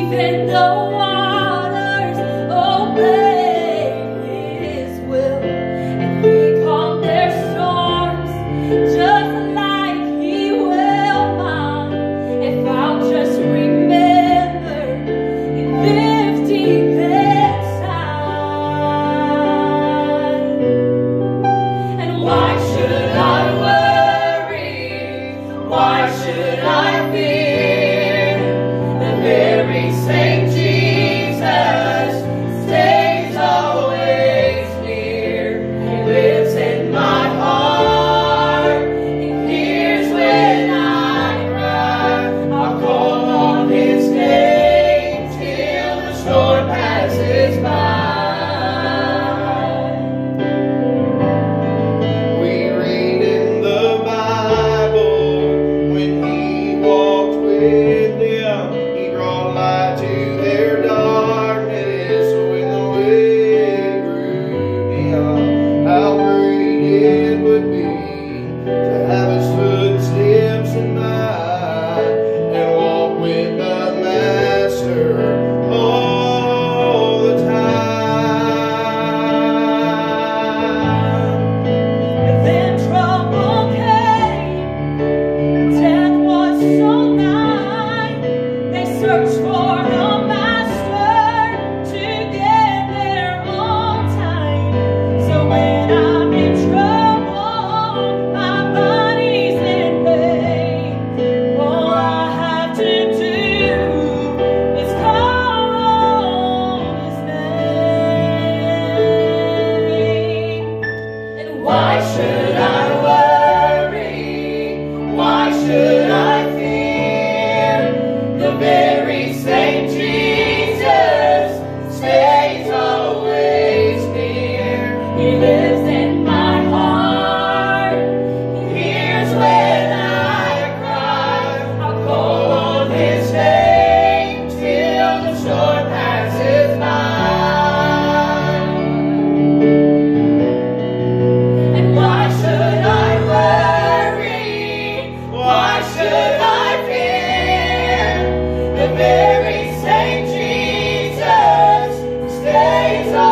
even though it would praise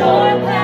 storm